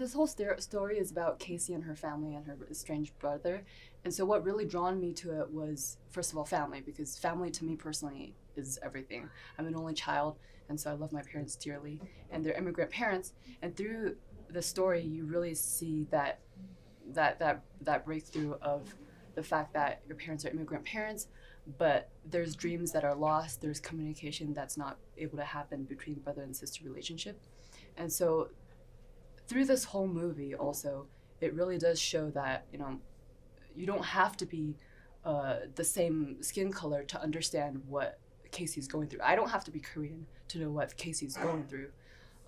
this whole st- story is about Casey and her family and her estranged brother. And so, what really drawn me to it was, first of all, family, because family to me personally is everything. I'm an only child, and so I love my parents dearly, and they're immigrant parents. And through the story, you really see that that that that breakthrough of the fact that your parents are immigrant parents, but there's dreams that are lost. There's communication that's not able to happen between brother and sister relationship, and so through this whole movie, also, it really does show that you know you don't have to be uh, the same skin color to understand what Casey's going through. I don't have to be Korean to know what Casey's going through.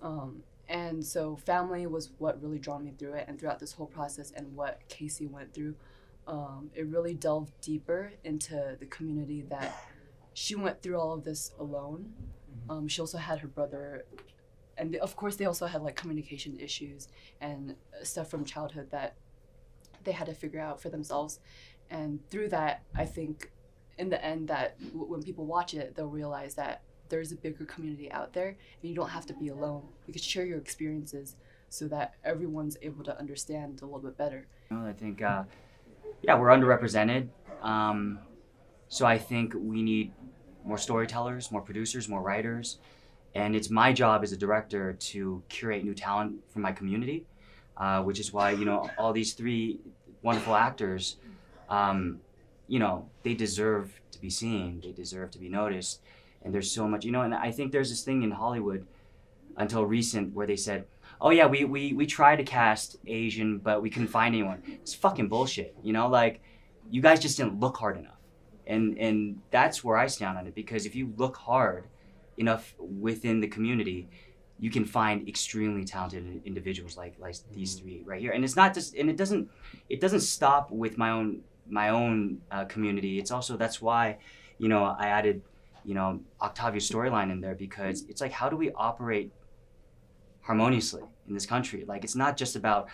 Um, and so family was what really drew me through it and throughout this whole process and what casey went through um, it really delved deeper into the community that she went through all of this alone mm-hmm. um, she also had her brother and of course they also had like communication issues and stuff from childhood that they had to figure out for themselves and through that i think in the end that w- when people watch it they'll realize that there's a bigger community out there and you don't have to be alone. You can share your experiences so that everyone's able to understand a little bit better. I think, uh, yeah, we're underrepresented. Um, so I think we need more storytellers, more producers, more writers. And it's my job as a director to curate new talent for my community, uh, which is why, you know, all these three wonderful actors, um, you know, they deserve to be seen, they deserve to be noticed. And there's so much you know and i think there's this thing in hollywood until recent where they said oh yeah we we, we tried to cast asian but we couldn't find anyone. It's fucking bullshit you know like you guys just didn't look hard enough. And and that's where i stand on it because if you look hard enough within the community you can find extremely talented individuals like like these mm-hmm. three right here and it's not just and it doesn't it doesn't stop with my own my own uh, community it's also that's why you know i added you know Octavia's storyline in there because it's like how do we operate harmoniously in this country? Like it's not just about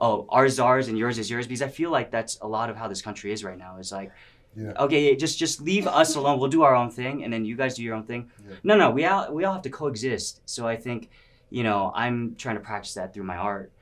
oh ours is ours and yours is yours because I feel like that's a lot of how this country is right now. Is like yeah. okay just just leave us alone. We'll do our own thing and then you guys do your own thing. Yeah. No no we all we all have to coexist. So I think you know I'm trying to practice that through my art.